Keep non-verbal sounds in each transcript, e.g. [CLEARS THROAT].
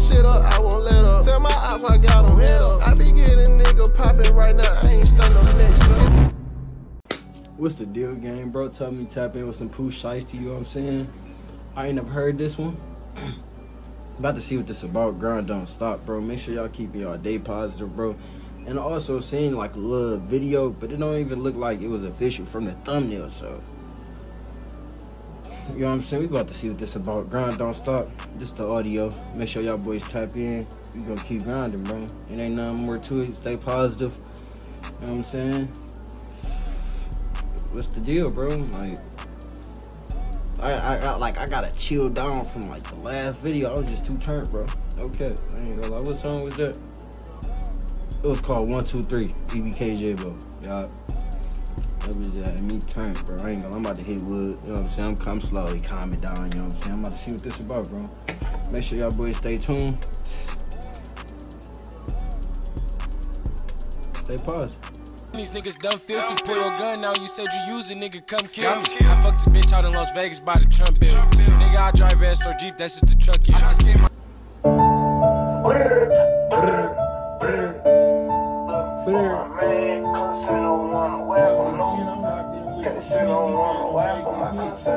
shit up, I won't let up. Tell my ops I got them hit up. I be getting nigga popping right now, I ain't stunned no next. What's the deal, game, bro? Tell me tap in with some Pooh Shiesty, you know what I'm saying? I ain't never heard this one. [CLEARS THROAT] About to see what this about. Grind don't stop, bro. Make sure y'all keep y'all day positive, bro. And also seeing like a little video, but it don't even look like it was official from the thumbnail, so. You know what I'm saying? We about to see what this about. Grind don't stop. This the audio. Make sure y'all boys tap in. We gonna keep grinding, bro. It ain't nothing more to it. Stay positive. You know what I'm saying? What's the deal, bro? Like, I, I, I like I gotta chill down from like the last video. I was just too turned, bro. Okay, I ain't gonna lie. What song was that? It was called One Two Three EBKJ, bro. Y'all. That was that me turned, bro. I ain't gonna. I'm about to hit wood. You know what I'm saying? I'm, I'm slowly calming down. You know what I'm saying? I'm about to see what this about, bro. Make sure y'all boys stay tuned. Stay positive. These niggas done filthy. Pull your gun now. You said you use it, nigga. Come kill me. I fucked this bitch out in Las Vegas by the Trump bill. Nigga, I drive ass or Jeep. That's just the truck is. I see my Hey,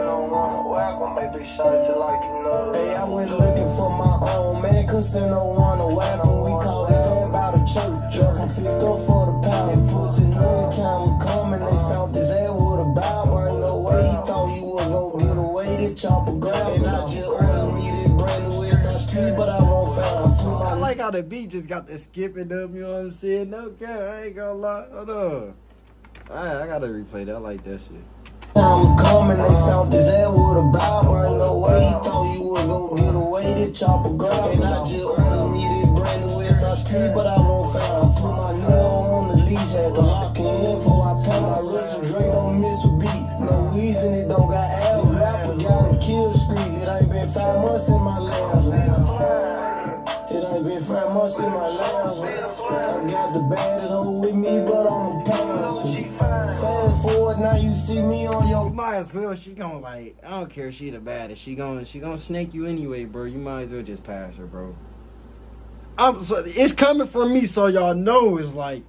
I went looking for my own man, cause I no wanna whack him. We called his own by the church. Left him fixed up for the palace. Pussy knew the time was coming. They found his head with a Bible. Ain't no way he thought he was gonna get away. The chopper grabbed And I just ordered me this brand new SRT, but I won't found. Put I like how the beat just got the skipping up, you know what I'm saying? No cap, I ain't gonna lie. Hold on. Alright, I gotta replay that. I like that shit. Time was coming. They found his head with a Bible. Ain't no way he thought he was gonna get away. The chopper grabbed And I just ordered me this brand new SRT, but I won't found. Put my new on the leash, had to lock him in before I put my wrist and Dre don't miss a beat. No reason it don't got L. Rapper got a kill streak. It ain't been five months in my last It ain't been five months in my last I got the baddest hoe with me, as. She gonna like. I don't care. if She the baddest. She gonna. She gonna snake you anyway, bro. You might as well just pass her, bro. I'm. So, it's coming from me, so y'all know it's like.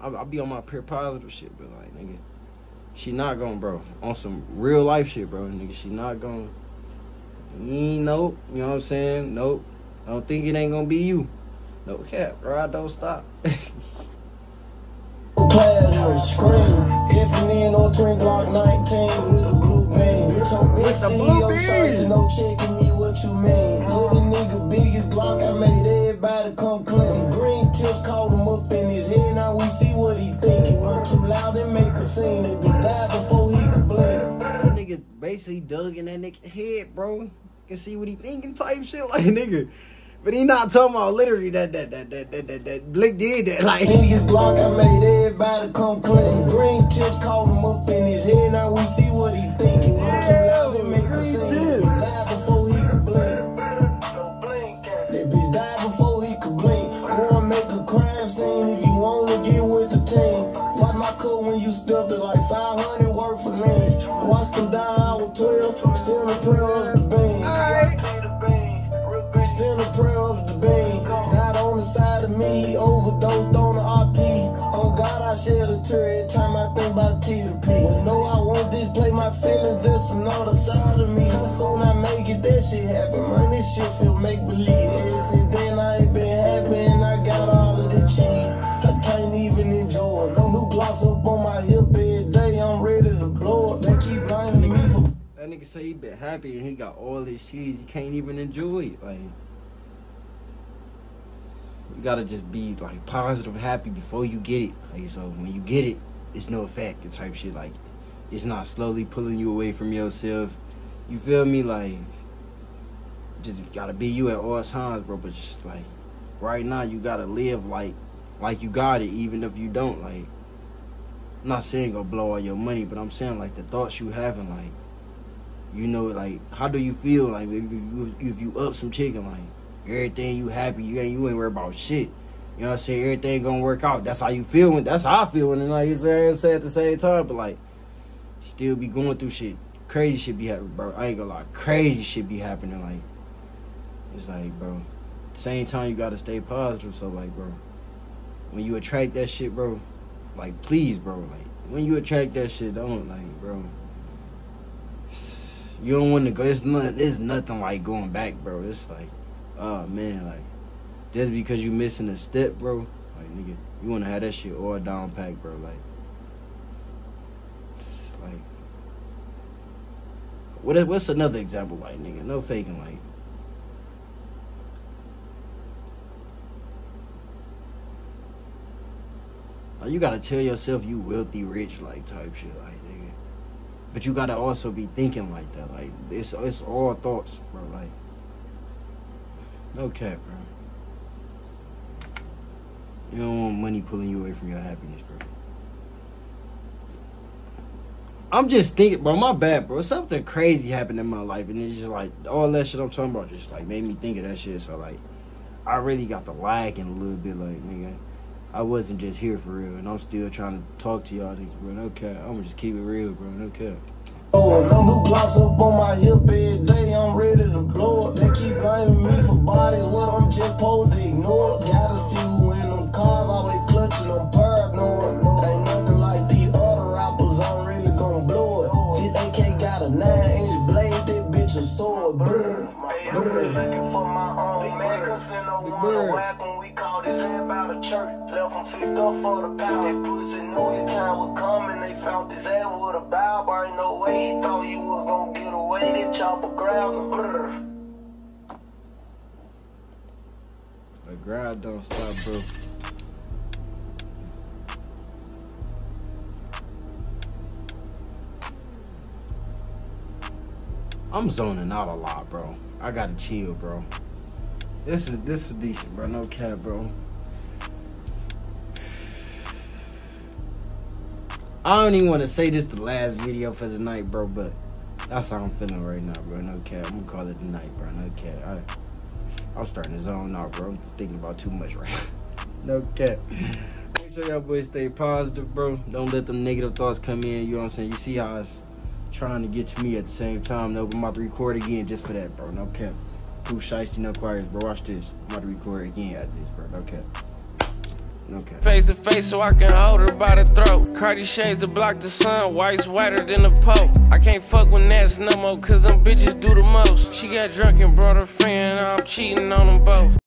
I'll, I'll be on my pure positive shit, but like, nigga, she not going, bro. On some real life shit, bro. Nigga, she not going. Nope. You know what I'm saying? Nope. I don't think it ain't gonna be you. No cap, bro. I don't stop. [LAUGHS] plasma scream. If an in or twin Glock 19 with a blue beam. Bitch, I'm big With the blue CEO beam. no checking me what you mean. Little nigga biggest Glock, I made everybody come clean. Green tips called him up in his head, now we see what he thinking. Went too loud and make a scene. It was die before he could blink. That nigga basically dug in that nigga head, bro. Can see what he thinking type shit, [LAUGHS] like nigga. But he not talking about literally that that that that that that, that Blick did that, like. In his Glock, I made everybody come clean. Green tips called him up in his head, now we see what he thinking. Went too loud and make a Green scene. It tips. was die before he could blink. That bitch died before he could blink. Go and make a crime scene if you wanna get with the team. Watch my cut when you stepped it like 500 worth for lean. Watch them down, overdosed on the RP. Oh God, I shed a tear every time I think about T to P. But no, I won't display my feelings, there's another side of me. How soon I make it, that shit happen. This shit feel make believe. Ever since then, I ain't been happy and I got all of the cheese. I can't even enjoy it. No new gloss up on my hip every day, I'm ready to blow it. They keep blaming me for That nigga say he been happy and he got all his cheese. He can't even enjoy it. Like, you gotta just be like positive, happy before you get it. Like, so when you get it, it's no effect. The type shit like, it's not slowly pulling you away from yourself. You feel me? Like, just gotta be you at all times, bro. But just like, right now, you gotta live like, like you got it, even if you don't. Like, I'm not saying go blow all your money, but I'm saying like the thoughts you having, like you know, like how do you feel like if you if you up some chicken, like everything you happy, you ain't you ain't worried about shit. You know what I'm saying? Everything gonna work out. That's how you feel. When, that's how I feel. And like you say at the same time, but like still be going through shit. Crazy shit be happening, bro. I ain't gonna lie. Crazy shit be happening. Like it's like, bro, same time, you gotta stay positive. So like, bro, when you attract that shit, bro, like please, bro, like when you attract that shit, don't like, bro. You don't want to go. It's nothing. It's nothing like going back, bro. It's like, oh man, like just because you missing a step, bro. Like nigga, you want to have that shit all down packed, bro. Like, like, what? What's another example, like nigga? No faking, like. Like, you gotta tell yourself you wealthy, rich, like type shit, like nigga. But you gotta also be thinking like that, like it's it's all thoughts, bro. Like, no cap, bro. You don't want money pulling you away from your happiness, bro. I'm just thinking, bro. My bad, bro. Something crazy happened in my life, and it's just like all that shit I'm talking about just like made me think of that shit. So like, I really got the lagging a little bit, like nigga. I wasn't just here for real, and I'm still trying to talk to y'all bro. No cap. I'm gonna just keep it real, bro. No cap. Oh, no new blocks up on my hip every day, I'm ready to blow it. They keep blaming me for bodies, what I'm just supposed to ignore. Gotta see who in them cars, always clutching them paranoid. Ain't nothing like these other rappers, I'm really gonna blow it. This AK got a 9 inch blade, that bitch a sword. Brr, brr. Looking for my own man, cause in no one whack when we called his head by the church. Left him fixed up for the pound. His pussy knew your time was coming, they found his ass with a bow, but ain't no way he thought you was gonna get away. That chopper grabbed him. Brr. The grind don't stop, bro. I'm zoning out a lot, bro. I gotta chill, bro. This is this is decent, bro. No cap, bro. I don't even want to say this the last video for the night, bro, but that's how I'm feeling right now, bro. No cap. I'm gonna call it the night, bro. No cap. I, I'm starting to zone out, bro. I'm thinking about too much right now. [LAUGHS] no cap. Make sure y'all boys stay positive, bro. Don't let them negative thoughts come in. You know what I'm saying? You see how it's trying to get to me at the same time. No, I'm about to record again just for that, bro. No cap. Pooh Shiesty no Chorus, bro. Watch this. I'm about to record again at this, bro. Okay. Okay. Face to face so I can hold her by the throat. Cartier shades to block the sun, white's whiter than the Pope. I can't fuck with Nats no more, cause them bitches do the most. She got drunk and brought her friend, I'm cheating on them both.